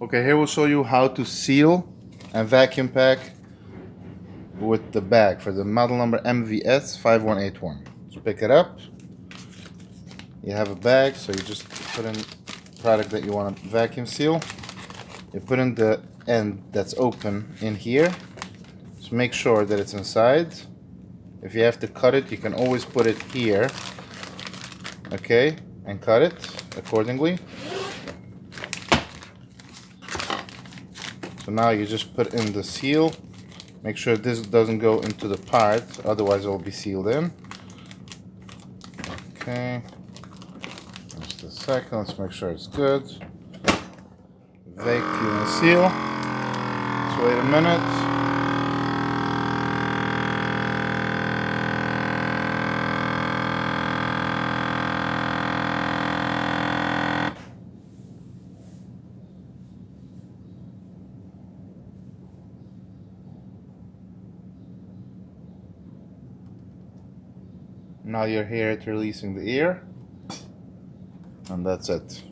Okay, here we'll show you how to seal and vacuum pack with the bag for the model number MVS 5181. So pick it up. You have a bag, so you just put in product that you want to vacuum seal. You put in the end that's open in here. So make sure that it's inside. If you have to cut it, you can always put it here. Okay, and cut it accordingly. So now you just put in the seal. Make sure this doesn't go into the part, otherwise it will be sealed in. Okay. Just a second, let's make sure it's good. Vacuum seal. Let's wait a minute. Now you're here at releasing the ear. And that's it.